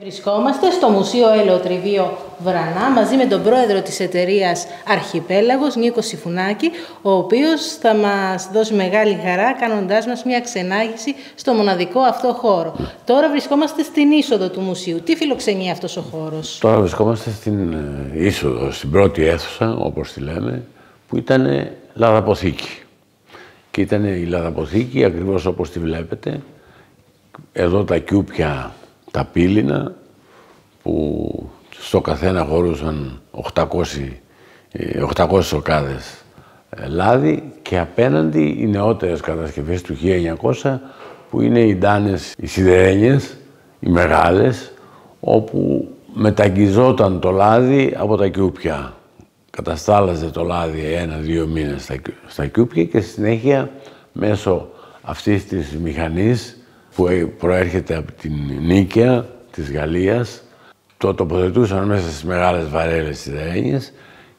Βρισκόμαστε στο Μουσείο Ελαιοτριβείο Βρανά μαζί με τον πρόεδρο της εταιρείας Αρχιπέλαγος, Νίκος Σιφουνάκη, ο οποίος θα μας δώσει μεγάλη χαρά κάνοντάς μας μια ξενάγηση στο μοναδικό αυτό χώρο. Τώρα βρισκόμαστε στην είσοδο του μουσείου. Τι φιλοξενεί αυτός ο χώρος; Τώρα βρισκόμαστε στην ε, είσοδο, στην πρώτη αίθουσα, όπως τη λέμε, που ήταν λαδαποθήκη. Και ήταν η λαδαποθήκη ακριβώς όπως τη βλέπετε. Εδώ τα κιούπια τα πύληνα που στο καθένα χωρούσαν 800, 800 σοκάδες λάδι και απέναντι οι νεότερες κατασκευές του 1900 που είναι οι ντάνες, οι σιδερένιες, οι μεγάλες, όπου μεταγγιζόταν το λάδι από τα κιούπια. Καταστάλαζε το λάδι ένα-δύο μήνες στα, στα κιούπια και συνέχεια μέσω αυτής της μηχανής που προέρχεται από την Νίκαια της Γαλλίας, το τοποθετούσαν μέσα στις μεγάλες βαρέλες της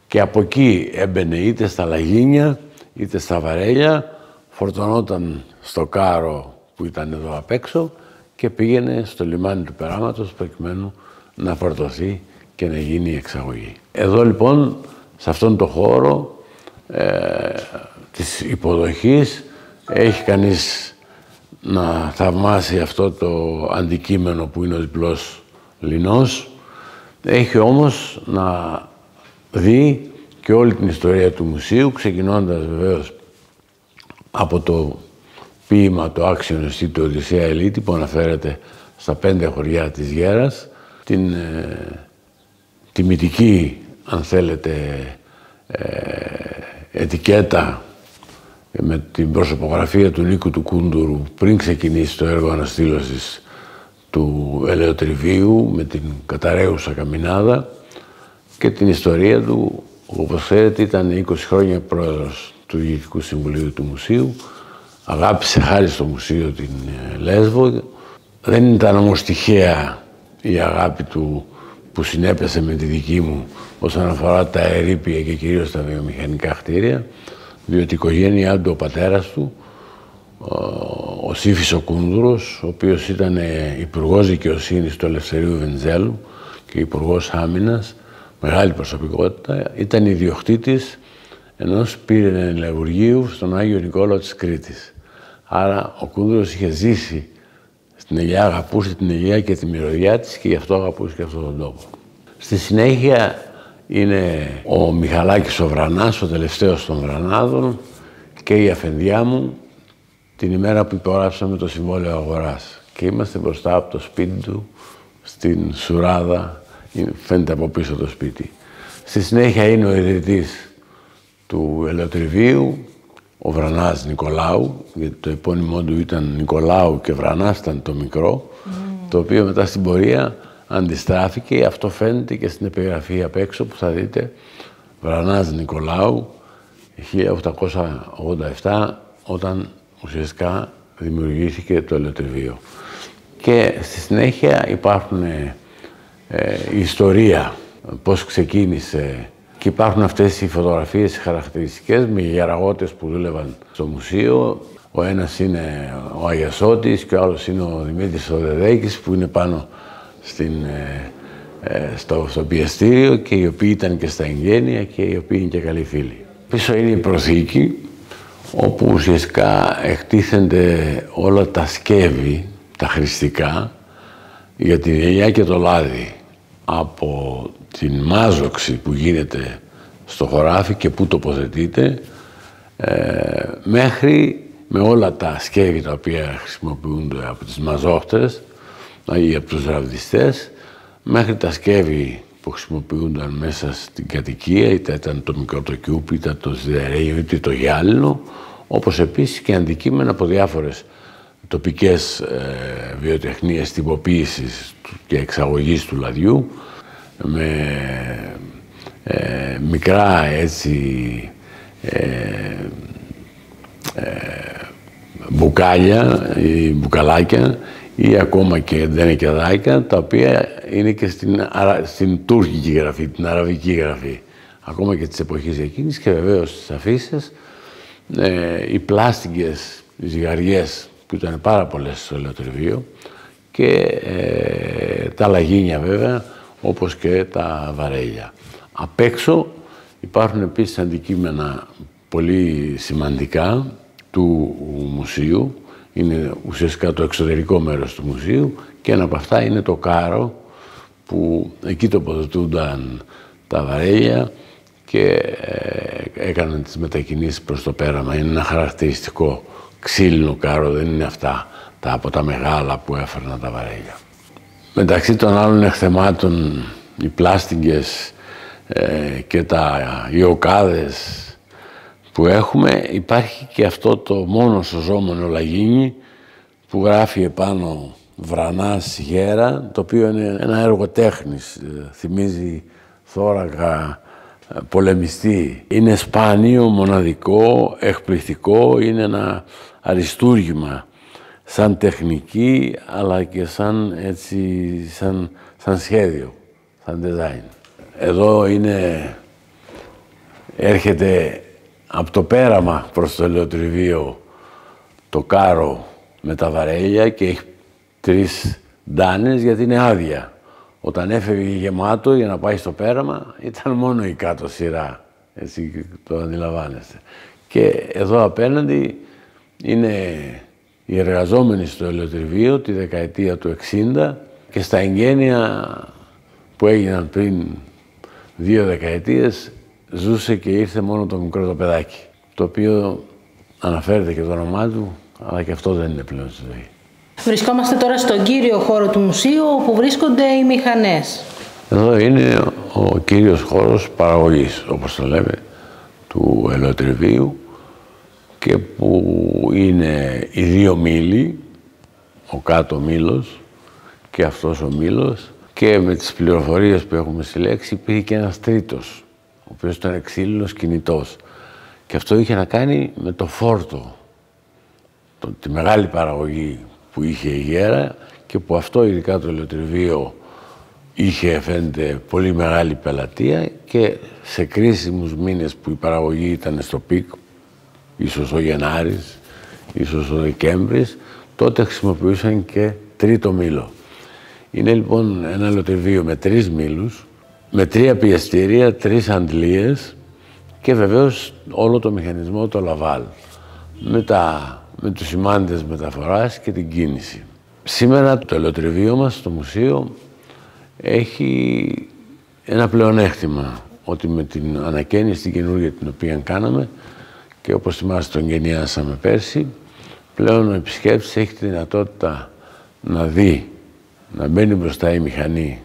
και από εκεί έμπαινε είτε στα λαγίνια είτε στα βαρέλια, φορτωνόταν στο κάρο που ήταν εδώ απ' έξω και πήγαινε στο λιμάνι του Περάματος προκειμένου να φορτωθεί και να γίνει η εξαγωγή. Εδώ λοιπόν, σε αυτόν τον χώρο ε, της υποδοχής, έχει κανείς να θαυμάσει αυτό το αντικείμενο που είναι ο διπλός λινός. Έχει όμως να δει και όλη την ιστορία του μουσείου, ξεκινώντας βεβαίως από το ποίημα το άξιο νηστή του Οδυσσέα Ελίτη που αναφέρεται στα πέντε χωριά της Γέρας, την ε, τιμητική, αν θέλετε, ε, ετικέτα με την προσωπογραφία του Νίκου του Κούντουρου πριν ξεκινήσει το έργο αναστήλωσης του ελαιοτριβίου με την καταραίουσα καμινάδα και την ιστορία του, όπως ξέρετε, ήταν 20 χρόνια πρόεδρος του Διοικητικού Συμβουλίου του Μουσείου. Αγάπησε χάρη στο Μουσείο την ε, Λέσβο. Δεν ήταν όμως τυχαία η αγάπη του που συνέπεσε με τη δική μου όσον αφορά τα ερήπια και κυρίως τα βιομηχανικά κτίρια διότι η οικογένειά του, ο πατέρας του, ο Σύφης ο Κούνδουρος, ο οποίος ήταν υπουργός δικαιοσύνης του Ελευθερίου Βενζέλου και υπουργός Άμυνας, μεγάλη προσωπικότητα, ήταν ιδιοκτήτης ενός πυρηνελαουργείου στον Άγιο Νικόλαο της Κρήτης. Άρα ο Κούνδουρος είχε ζήσει στην Αιγαία, αγαπούσε την Αιγαία και τη μυρωδιά της και γι' αυτό αγαπούσε και αυτόν τον τόπο. Στη συνέχεια είναι ο Μιχαλάκης ο Βρανάς, ο τελευταίος των Βρανάδων και η αφεντιά μου την ημέρα που υπογράψαμε το συμβόλαιο αγοράς. Και είμαστε μπροστά από το σπίτι του, στην Σουράδα, φαίνεται από πίσω το σπίτι. Στη συνέχεια είναι ο ιδρυτής του Ελαιοτριβίου, ο Βρανάς Νικολάου, γιατί το επώνυμό του ήταν Νικολάου και Βρανάς ήταν το μικρό, το οποίο μετά στην πορεία αντιστράφηκε. Αυτό φαίνεται και στην επιγραφή απ' έξω που θα δείτε Βρανάς Νικολάου 1887 όταν ουσιαστικά δημιουργήθηκε το ελαιοτριβείο. Και στη συνέχεια υπάρχουν ε, η ιστορία, πώς ξεκίνησε και υπάρχουν αυτές οι φωτογραφίες χαρακτηριστικές με γεραγότες που δούλευαν στο μουσείο. Ο ένας είναι ο Αγιασότης και ο άλλος είναι ο Δημήτρης Οδεδέκης που είναι πάνω στην, ε, ε, στο, στο πιεστήριο και οι οποίοι ήταν και στα εγγένεια και οι οποίοι είναι και καλοί φίλοι. Πίσω είναι η προθήκη όπου ουσιαστικά εκτίθενται όλα τα σκεύη, τα χρηστικά για την ελιά και το λάδι από την μάζοξη που γίνεται στο χωράφι και που τοποθετείται ε, μέχρι με όλα τα σκεύη τα οποία χρησιμοποιούνται από τις μαζόχτες ή από τους ραβδιστές μέχρι τα σκεύη που χρησιμοποιούνταν μέσα στην κατοικία, είτε ήταν το μικρό το κιούπι, είτε το σιδερέιο, είτε το γυάλινο, όπως επίσης και αντικείμενα από διάφορες τοπικές ε, βιοτεχνίες τυποποίησης και εξαγωγής του λαδιού, με ε, μικρά έτσι ε, ε μπουκάλια ή μπουκαλάκια ή ακόμα και δένεκεδάκια, τα οποία είναι και στην, στην τουρκική γραφή, την αραβική γραφή. Ακόμα και της εποχής εκείνης και βεβαίως στις αφήσει, ε, οι πλάστικες, οι ζυγαριές που ήταν πάρα πολλές στο ελαιοτριβείο και και ε, τα λαγίνια βέβαια, όπως και τα βαρέλια. Απ' έξω υπάρχουν επίσης αντικείμενα πολύ σημαντικά του μουσείου, είναι ουσιαστικά το εξωτερικό μέρος του μουσείου και ένα από αυτά είναι το κάρο που εκεί τοποθετούνταν τα βαρέλια και ε, έκαναν τις μετακινήσεις προς το πέραμα. Είναι ένα χαρακτηριστικό ξύλινο κάρο, δεν είναι αυτά τα από τα μεγάλα που έφερναν τα βαρέλια. Μεταξύ των άλλων εκθεμάτων οι πλάστικες ε, και τα ιοκάδες που έχουμε υπάρχει και αυτό το μόνο σωζόμενο λαγίνι που γράφει επάνω Βρανάς Γέρα το οποίο είναι ένα έργο τέχνης, ε, θυμίζει θώρακα ε, πολεμιστή. Είναι σπάνιο, μοναδικό, εκπληκτικό, είναι ένα αριστούργημα σαν τεχνική αλλά και σαν, έτσι, σαν, σαν σχέδιο, σαν design. Εδώ είναι, έρχεται από το πέραμα προς το ελαιοτριβείο το κάρο με τα βαρέλια και έχει τρεις ντάνες γιατί είναι άδεια. Όταν έφευγε γεμάτο για να πάει στο πέραμα ήταν μόνο η κάτω σειρά. Έτσι το αντιλαμβάνεστε. Και εδώ απέναντι είναι οι εργαζόμενοι στο ελαιοτριβείο τη δεκαετία του 60 και στα εγγένεια που έγιναν πριν δύο δεκαετίες ζούσε και ήρθε μόνο το μικρό το παιδάκι, το οποίο αναφέρεται και το όνομά του, αλλά και αυτό δεν είναι πλέον στη ζωή. Βρισκόμαστε τώρα στον κύριο χώρο του μουσείου, όπου βρίσκονται οι μηχανές. Εδώ είναι ο κύριος χώρος παραγωγής, όπως το λέμε, του ελαιοτριβείου και που είναι οι δύο μήλοι, ο κάτω μήλος και αυτός ο μύλος και με τις πληροφορίες που έχουμε συλλέξει υπήρχε και ένας τρίτος, ο οποίος ήταν ξύλινος κινητός. Και αυτό είχε να κάνει με το φόρτο, το, τη μεγάλη παραγωγή που είχε η Γέρα και που αυτό ειδικά το ελαιοτριβείο είχε φαίνεται πολύ μεγάλη πελατεία και σε κρίσιμους μήνες που η παραγωγή ήταν στο peak, ίσως ο Γενάρης, ίσως ο Δεκέμβρης, τότε χρησιμοποιούσαν και τρίτο μήλο. Είναι λοιπόν ένα ελαιοτριβείο με τρεις μήλους, με τρία πιεστήρια, τρεις αντλίες και βεβαίως όλο το μηχανισμό το λαβάλ. Με τα με τους σημάντες μεταφοράς και την κίνηση. Σήμερα το ελαιοτριβείο μας στο μουσείο έχει ένα πλεονέκτημα ότι με την ανακαίνιση την καινούργια την οποία κάναμε και όπως θυμάστε τον γενιάσαμε πέρσι, πλέον ο επισκέπτης έχει τη δυνατότητα να δει, να μπαίνει μπροστά η μηχανή,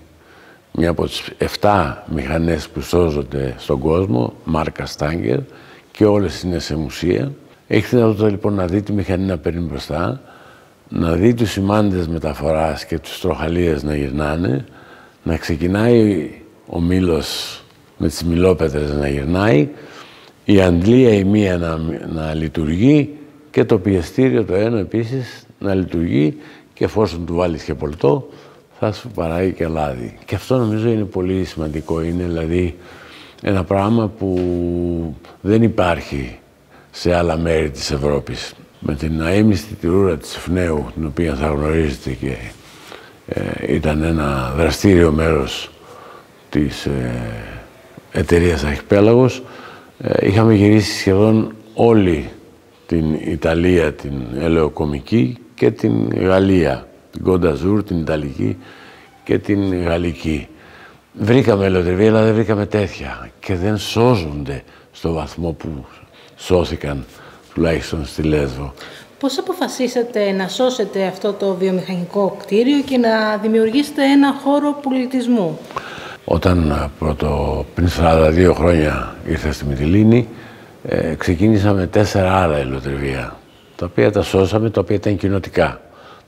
μια από τις 7 μηχανές που σώζονται στον κόσμο, μάρκα Στάγκερ, και όλες είναι σε μουσεία, έχει δυνατότητα λοιπόν να δει τη μηχανή να παίρνει μπροστά, να δει τους σημάντες μεταφοράς και τους τροχαλίες να γυρνάνε, να ξεκινάει ο μήλος με τις μιλόπετρες να γυρνάει, η αντλία η μία να, να λειτουργεί και το πιεστήριο το ένα επίσης να λειτουργεί και εφόσον του βάλεις και πολτό θα σου παράγει και λάδι. Και αυτό νομίζω είναι πολύ σημαντικό, είναι δηλαδή ένα πράγμα που δεν υπάρχει σε άλλα μέρη της Ευρώπης. Με την αείμιστη τυρούρα της Φνέου, την οποία θα γνωρίζετε και ε, ήταν ένα δραστήριο μέρος της ε, εταιρείας Αρχιπέλαγος, ε, είχαμε γυρίσει σχεδόν όλη την Ιταλία, την ελαιοκομική και την Γαλλία, την Κονταζούρ, την Ιταλική και την Γαλλική. Βρήκαμε ελαιοτριβία, αλλά δεν βρήκαμε τέτοια και δεν σώζονται στο βαθμό που σώθηκαν τουλάχιστον στη Λέσβο. Πώς αποφασίσατε να σώσετε αυτό το βιομηχανικό κτίριο και να δημιουργήσετε ένα χώρο πολιτισμού; Όταν ε, πρώτο, πριν 42 χρόνια ήρθα στη Μυτιλίνη, ε, ξεκίνησαμε τέσσερα άλλα ελαιοτριβία, τα οποία τα σώσαμε, τα οποία ήταν κοινοτικά.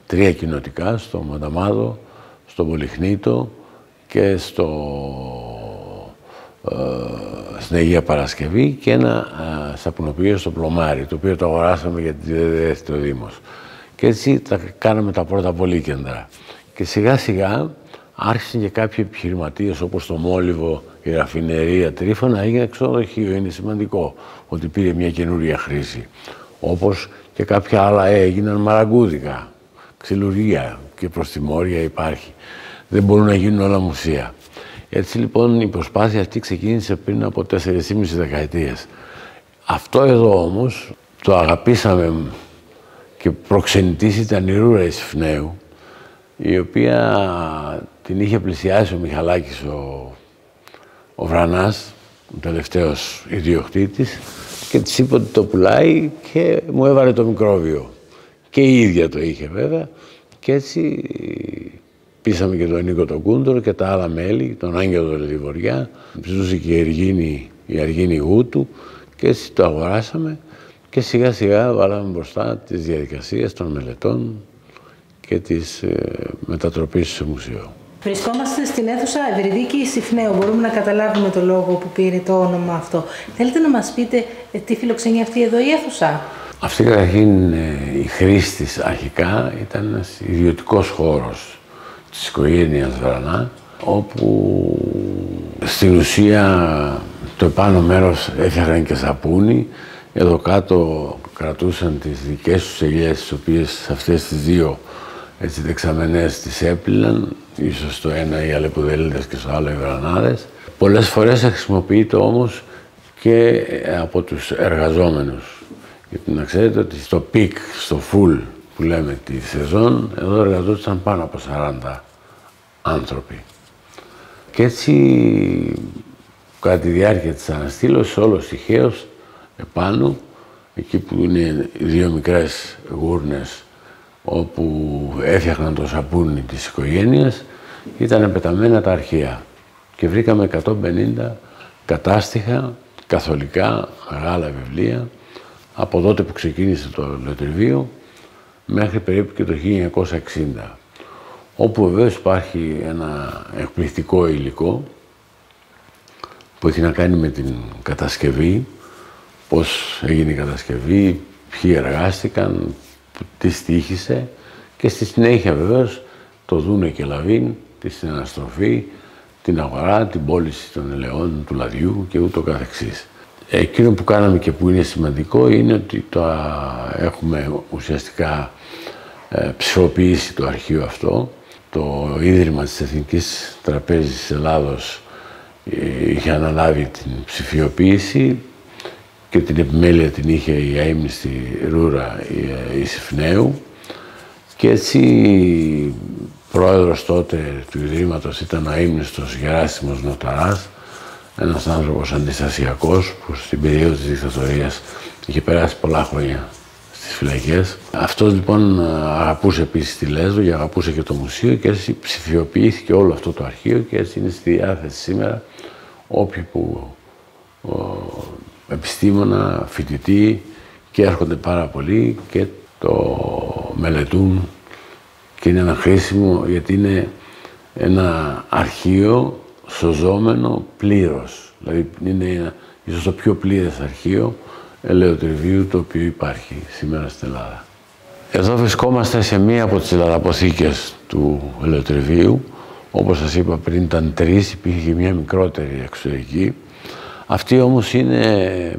Τρία κοινοτικά, στο Μανταμάδο, στο Πολυχνίτο και στο ε, στην Αγία Παρασκευή και ένα ε, σαπουνοποιείο στο Πλωμάρι, το οποίο το αγοράσαμε γιατί δεν το Δήμος. Και έτσι τα κάναμε τα πρώτα πολύ κέντρα. Και σιγά σιγά άρχισαν και κάποιοι επιχειρηματίες όπως το Μόλιβο, η Ραφινερία, Τρίφωνα, έγινε ξενοδοχείο. Είναι σημαντικό ότι πήρε μια καινούρια χρήση. Όπως και κάποια άλλα έγιναν μαραγκούδικα, ξυλουργία και προς τη Μόρια υπάρχει. Δεν μπορούν να γίνουν όλα μουσεία. Έτσι λοιπόν η προσπάθεια αυτή ξεκίνησε πριν από 4,5 δεκαετίες. Αυτό εδώ όμως το αγαπήσαμε και προξενητής ήταν η Ρούρα Ισφνέου, η οποία την είχε πλησιάσει ο Μιχαλάκης ο, ο Βρανάς, ο τελευταίος ιδιοκτήτης, και της είπε ότι το πουλάει και μου έβαλε το μικρόβιο. Και η ίδια το είχε βέβαια και έτσι πείσαμε και τον Νίκο τον Κούντορο και τα άλλα μέλη, τον Άγγελο τον Λιβοριά, ζούσε και η Αργίνη, η Αργίνη Γούτου και έτσι το αγοράσαμε και σιγά σιγά βάλαμε μπροστά τις διαδικασίες των μελετών και της ε, μετατροπής σε μουσείο. Βρισκόμαστε στην αίθουσα Ευρυδίκη Συφνέου. Μπορούμε να καταλάβουμε το λόγο που πήρε το όνομα αυτό. Θέλετε να μας πείτε ε, τι φιλοξενεί αυτή εδώ η αίθουσα; Αυτή καταρχήν ε, η χρήση της αρχικά ήταν ένας ιδιωτικός χώρος της οικογένειας Βρανά, όπου στην ουσία το επάνω μέρος έφτιαχναν και σαπούνι, εδώ κάτω κρατούσαν τις δικές τους ελιές, τις οποίες αυτές τις δύο έτσι, δεξαμενές τις έπλυναν, ίσως στο ένα οι αλεπουδελίδες και στο άλλο οι βρανάδες. Πολλές φορές χρησιμοποιείται όμως και από τους εργαζόμενους. Γιατί να ξέρετε ότι στο peak, στο full που λέμε τη σεζόν, εδώ εργαζόταν πάνω από 40 άνθρωποι. Και έτσι, κατά τη διάρκεια της αναστήλωσης, όλως τυχαίως επάνω, εκεί που είναι δύο μικρές γούρνες όπου έφτιαχναν το σαπούνι της οικογένειας, ήταν πεταμένα τα αρχεία. Και βρήκαμε 150 κατάστοιχα, καθολικά, μεγάλα βιβλία, από τότε που ξεκίνησε το λεωτριβείο μέχρι περίπου και το 1960. Όπου βεβαίως υπάρχει ένα εκπληκτικό υλικό που έχει να κάνει με την κατασκευή, πώς έγινε η κατασκευή, ποιοι εργάστηκαν, τι στήχησε και στη συνέχεια βεβαίως το Δούνε και Λαβίν, τη συναναστροφή, την αγορά, την πώληση των ελαιών, του λαδιού και ούτω καθεξής. Εκείνο που κάναμε και που είναι σημαντικό είναι ότι το έχουμε ουσιαστικά ε, ψηφοποιήσει το αρχείο αυτό. Το Ίδρυμα της Εθνικής Τραπέζης Ελλάδος ε, είχε αναλάβει την ψηφιοποίηση και την επιμέλεια την είχε η αείμνηστη Ρούρα η Σιφνέου και έτσι πρόεδρος τότε του Ιδρύματος ήταν ο αείμνηστος Γεράσιμος Νοταράς, ένας άνθρωπος αντιστασιακός που στην περίοδο της δικτατορίας είχε περάσει πολλά χρόνια στις φυλακές. Αυτός λοιπόν αγαπούσε επίσης τη Λέσβο και αγαπούσε και το μουσείο και έτσι ψηφιοποιήθηκε όλο αυτό το αρχείο και έτσι είναι στη διάθεση σήμερα όποιοι που επιστήμονα, φοιτητή και έρχονται πάρα πολλοί και το μελετούν και είναι ένα χρήσιμο γιατί είναι ένα αρχείο σωζόμενο πλήρως. Δηλαδή είναι ένα, ίσως το πιο πλήρες αρχείο ελαιοτριβίου το οποίο υπάρχει σήμερα στην Ελλάδα. Εδώ βρισκόμαστε σε μία από τις λαδαποθήκες του ελαιοτριβίου. Όπως σας είπα πριν ήταν τρεις, υπήρχε και μία μικρότερη εξωτερική. Αυτή όμως είναι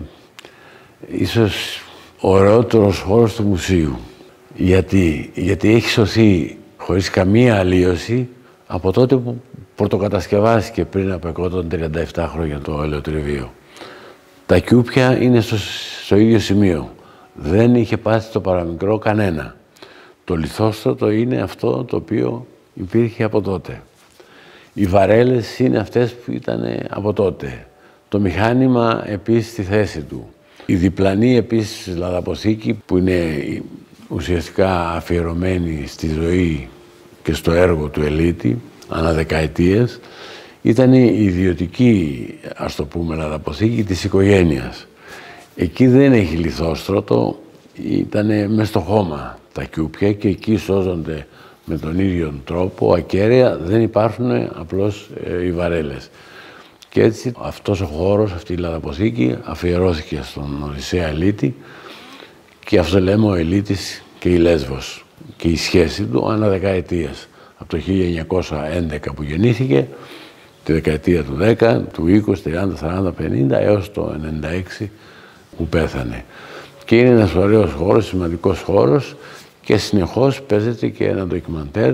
ίσως ο ωραιότερος χώρος του μουσείου. Γιατί, γιατί έχει σωθεί χωρίς καμία αλλίωση από τότε που πρωτοκατασκευάστηκε πριν από 137 χρόνια το ελαιοτριβείο. Τα κιούπια είναι στο, στο ίδιο σημείο. Δεν είχε πάθει το παραμικρό κανένα. Το λιθόστρωτο είναι αυτό το οποίο υπήρχε από τότε. Οι βαρέλες είναι αυτές που ήταν από τότε. Το μηχάνημα επίσης στη θέση του. Η διπλανή επίσης λαδαποθήκη που είναι ουσιαστικά αφιερωμένη στη ζωή και στο έργο του Ελίτη ανά δεκαετίες ήταν η ιδιωτική, ας το πούμε, λαδαποθήκη της οικογένειας. Εκεί δεν έχει λιθόστρωτο, ήταν μέσα στο χώμα τα κιούπια και εκεί σώζονται με τον ίδιο τρόπο ακέραια, δεν υπάρχουν απλώς ε, οι βαρέλες. Και έτσι αυτός ο χώρος, αυτή η λαδαποθήκη αφιερώθηκε στον Οδυσσέα Ελίτη και αυτός λέμε ο Ελίτης και η Λέσβος και η σχέση του ανά δεκαετίες. Από το 1911 που γεννήθηκε, τη δεκαετία του 10, του 20, 30, 40, 50 έως το 96 που πέθανε. Και είναι ένας ωραίος χώρος, σημαντικός χώρος και συνεχώς παίζεται και ένα ντοκιμαντέρ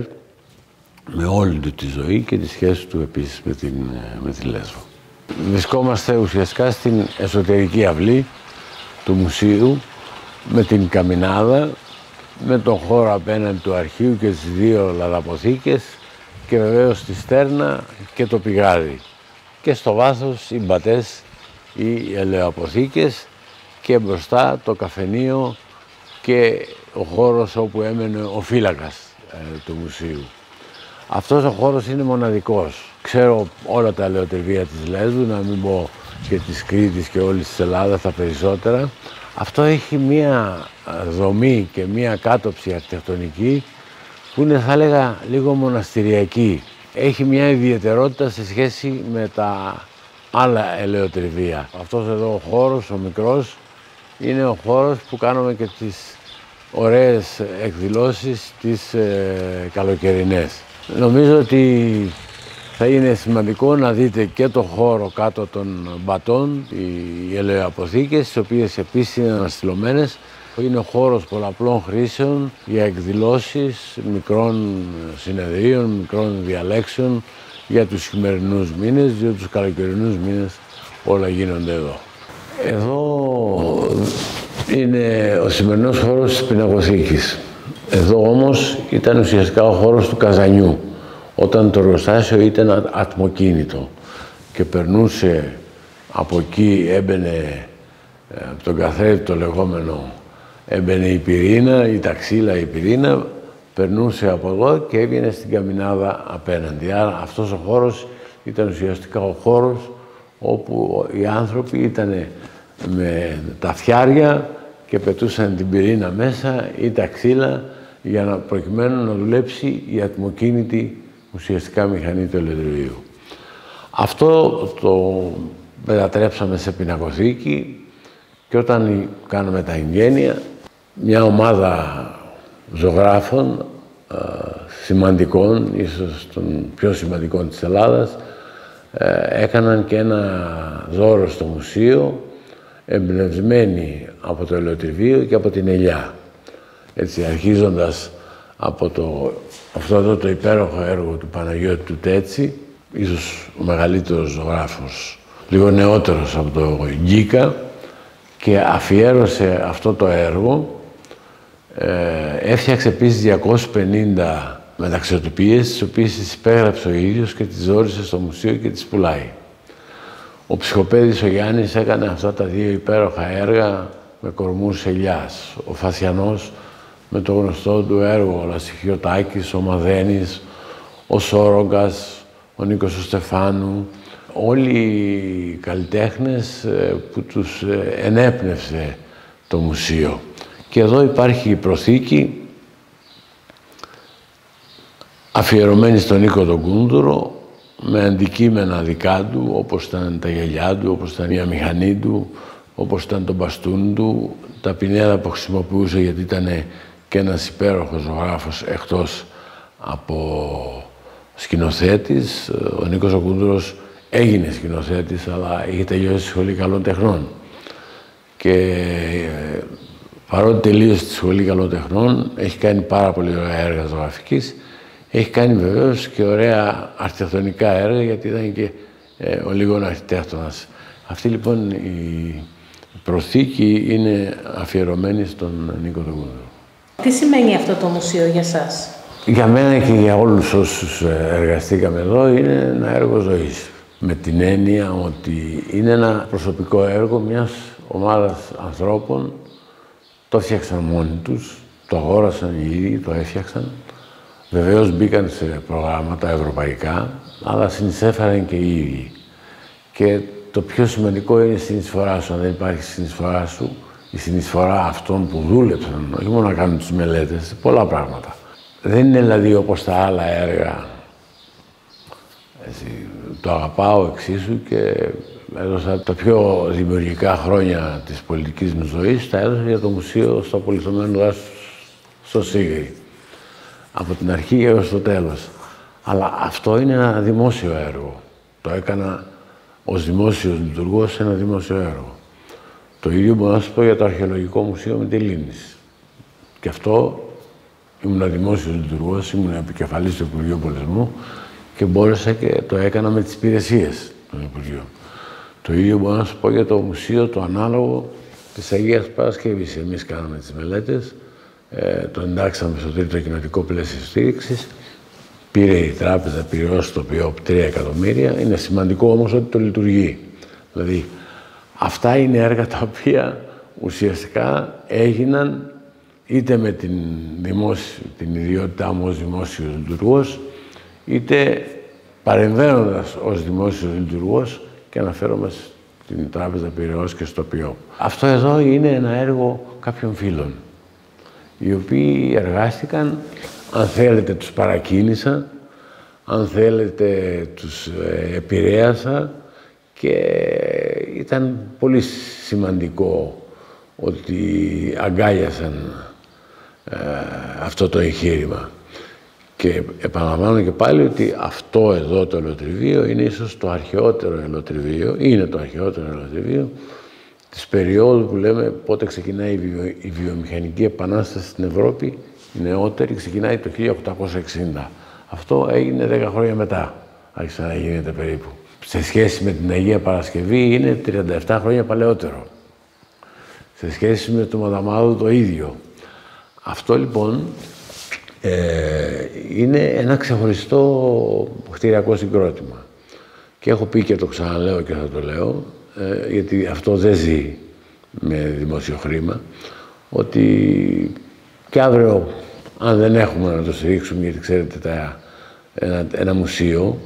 με όλη του τη ζωή και τη σχέση του επίσης με, την, με τη Λέσβο. Βρισκόμαστε ουσιαστικά στην εσωτερική αυλή του μουσείου με την καμινάδα, με τον χώρο απέναντι του αρχείου και τις δύο λαδαποθήκες και βεβαίως τη στέρνα και το πηγάδι. Και στο βάθος οι μπατές, οι ελαιοαποθήκες και μπροστά το καφενείο και ο χώρος όπου έμενε ο φύλακας ε, του μουσείου. Αυτός ο χώρος είναι μοναδικός. Ξέρω όλα τα ελαιοτριβία της Λέσβου, να μην πω και της Κρήτης και όλης της Ελλάδας τα περισσότερα. Αυτό έχει μία δομή και μία κάτωψη αρχιτεκτονική που είναι θα έλεγα λίγο μοναστηριακή. Έχει μια ιδιαιτερότητα σε σχέση με τα άλλα ελαιοτριβία. Αυτός εδώ ο χώρος, ο μικρός, είναι ο χώρος που κάνουμε και τις ωραίες εκδηλώσεις τις ε, καλοκαιρινές. Νομίζω ότι θα είναι σημαντικό να δείτε και το χώρο κάτω των μπατών, οι ελαιοαποθήκες, τις οποίες επίσης είναι αναστηλωμένες. Είναι χώρος πολλαπλών χρήσεων για εκδηλώσεις μικρών συνεδρίων, μικρών διαλέξεων για τους χειμερινούς μήνες, για τους καλοκαιρινούς μήνες όλα γίνονται εδώ. Εδώ είναι ο σημερινός χώρος της πινακοθήκης. Εδώ όμως ήταν ουσιαστικά ο χώρος του καζανιού, όταν το εργοστάσιο ήταν ατμοκίνητο και περνούσε από εκεί, έμπαινε ε, από τον καθρέφτη το λεγόμενο, έμπαινε η πυρήνα, η ταξίλα η πυρήνα, περνούσε από εδώ και έβγαινε στην καμινάδα απέναντι. Άρα αυτός ο χώρος ήταν ουσιαστικά ο χώρος όπου οι άνθρωποι ήταν με τα φτιάρια και πετούσαν την πυρήνα μέσα ή τα ξύλα για να προκειμένου να δουλέψει η ατμοκίνητη ουσιαστικά μηχανή του ελευθερίου. Αυτό το μετατρέψαμε σε πινακοθήκη και όταν κάναμε τα εγγένεια, μια ομάδα ζωγράφων σημαντικών, ίσως των πιο σημαντικών της Ελλάδας, ε, έκαναν και ένα δώρο στο μουσείο εμπνευσμένοι από το ελαιοτριβείο και από την ελιά. Έτσι, αρχίζοντας από το, αυτό εδώ το υπέροχο έργο του Παναγιώτη του Τέτση, ίσως ο μεγαλύτερος ζωγράφος, λίγο νεότερος από το Γκίκα, και αφιέρωσε αυτό το έργο. Ε, έφτιαξε επίσης 250 μεταξιοτυπίες, τις οποίες τις υπέγραψε ο ίδιος και τις δόρισε στο μουσείο και τις πουλάει. Ο ψυχοπαίδης ο Γιάννης έκανε αυτά τα δύο υπέροχα έργα με κορμούς ελιάς. Ο Φασιανός με το γνωστό του έργο, ο Λασιχιωτάκης, ο Μαδένης, ο Σόρογκας, ο Νίκος ο Στεφάνου, όλοι οι καλλιτέχνες ε, που τους ε, ενέπνευσε το μουσείο. Και εδώ υπάρχει η προθήκη αφιερωμένη στον Νίκο τον Κούντουρο, με αντικείμενα δικά του, όπως ήταν τα γυαλιά του, όπως ήταν η αμηχανή του, όπως ήταν το μπαστούν του, τα πινέδα που χρησιμοποιούσε γιατί ήταν και ένας υπέροχος ζωγράφος εκτός από σκηνοθέτης. Ο Νίκος ο έγινε σκηνοθέτης, αλλά είχε τελειώσει τη Σχολή Καλών Τεχνών. Και ε, παρότι τελείωσε τη Σχολή Καλών Τεχνών, έχει κάνει πάρα πολύ ωραία έργα ζωγραφικής έχει κάνει βεβαίως και ωραία αρχιτεκτονικά έργα, γιατί ήταν και ε, ο λίγων αρχιτέκτονας. Αυτή λοιπόν η προθήκη είναι αφιερωμένη στον Νίκο Δογούνδρο. Τι σημαίνει αυτό το μουσείο για σας; Για μένα και για όλους όσους ε, εργαστήκαμε εδώ είναι ένα έργο ζωής. Με την έννοια ότι είναι ένα προσωπικό έργο μιας ομάδας ανθρώπων. Το έφτιαξαν μόνοι τους, το αγόρασαν οι ίδιοι, το έφτιαξαν Βεβαίως μπήκαν σε προγράμματα ευρωπαϊκά, αλλά συνεισέφεραν και οι ίδιοι. Και το πιο σημαντικό είναι η συνεισφορά σου. Αν δεν υπάρχει συνεισφορά σου, η συνεισφορά αυτών που δούλεψαν, όχι μόνο να κάνουν τις μελέτες, πολλά πράγματα. Δεν είναι δηλαδή όπως τα άλλα έργα. Έτσι, το αγαπάω εξίσου και έδωσα τα πιο δημιουργικά χρόνια της πολιτικής μου ζωής, τα έδωσα για το μουσείο στο Πολυθωμένο Δάσος στο Σίγρη από την αρχή έως το τέλος. Αλλά αυτό είναι ένα δημόσιο έργο. Το έκανα ως δημόσιος λειτουργός σε ένα δημόσιο έργο. Το ίδιο μπορώ να σας πω για το Αρχαιολογικό Μουσείο Μητυλίνης. Και αυτό ήμουν δημόσιος λειτουργός, ήμουν επικεφαλής του Υπουργείου Πολιτισμού και μπόρεσα και το έκανα με τις υπηρεσίες των Υπουργείων. Το ίδιο μπορώ να σου πω για το μουσείο, το ανάλογο της Αγίας Παρασκευής. Εμείς κάναμε τις μελέτες, ε, το εντάξαμε στο τρίτο κοινοτικό πλαίσιο στήριξης. Πήρε η τράπεζα πληρώσει το οποίο 3 εκατομμύρια. Είναι σημαντικό όμως ότι το λειτουργεί. Δηλαδή, αυτά είναι έργα τα οποία ουσιαστικά έγιναν είτε με την, δημόσια, την ιδιότητά μου ως δημόσιος λειτουργός, είτε παρεμβαίνοντας ως δημόσιος λειτουργός και αναφέρομαι στην Τράπεζα Πυραιός και στο ΠΙΟ. Αυτό εδώ είναι ένα έργο κάποιων φίλων, οι οποίοι εργάστηκαν, αν θέλετε τους παρακίνησα, αν θέλετε τους ε, επηρέασα και ήταν πολύ σημαντικό ότι αγκάλιασαν ε, αυτό το εγχείρημα. Και επαναλαμβάνω και πάλι ότι αυτό εδώ το ελοτριβείο είναι ίσως το αρχαιότερο ελοτριβείο, είναι το αρχαιότερο ελοτριβείο της περίοδου που λέμε πότε ξεκινάει η, βιο, η βιομηχανική επανάσταση στην Ευρώπη, η νεότερη ξεκινάει το 1860. Αυτό έγινε 10 χρόνια μετά, άρχισε να γίνεται περίπου. Σε σχέση με την Αγία Παρασκευή είναι 37 χρόνια παλαιότερο. Σε σχέση με το Μαδαμάδο το ίδιο. Αυτό λοιπόν ε, είναι ένα ξεχωριστό κτηριακό συγκρότημα. Και έχω πει και το ξαναλέω και θα το λέω, ε, γιατί αυτό δεν ζει με δημόσιο χρήμα, ότι και αύριο, αν δεν έχουμε να το στηρίξουμε, γιατί ξέρετε, τα, ένα, ένα μουσείο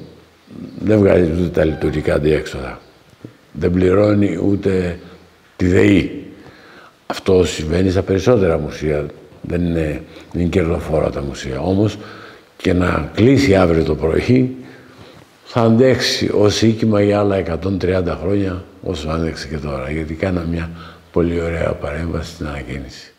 δεν βγάζεις ούτε τα λειτουργικά αντιέξοδα. Δεν πληρώνει ούτε τη ΔΕΗ. Αυτό συμβαίνει στα περισσότερα μουσεία. Δεν είναι, είναι κερδοφόρα τα μουσεία. Όμως και να κλείσει αύριο το πρωί θα αντέξει ως οίκημα για άλλα 130 χρόνια όσο άντεξε και τώρα. Γιατί κάνα μια πολύ ωραία παρέμβαση στην ανακαίνιση.